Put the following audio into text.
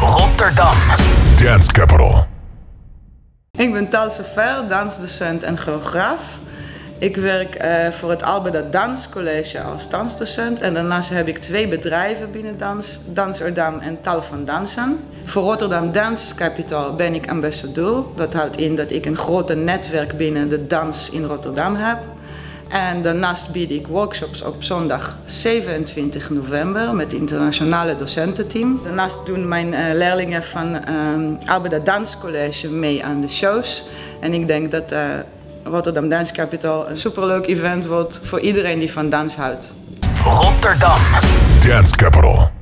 Rotterdam. Dance Capital. Ik ben Tal Sefer, dansdocent en choreograaf. Ik werk eh, voor het Albeda Danscollege als dansdocent en daarnaast heb ik twee bedrijven binnen dans, Dans en Tal van Dansen. Voor Rotterdam Dance Capital ben ik ambassadeur. Dat houdt in dat ik een grote netwerk binnen de dans in Rotterdam heb. En daarnaast bied ik workshops op zondag 27 november met het internationale docententeam. Daarnaast doen mijn eh, leerlingen van uh, Albeda Danscollege mee aan de shows. En ik denk dat uh, Rotterdam Dance Capital een superleuk event wordt voor iedereen die van dans houdt. Rotterdam. Dance Capital.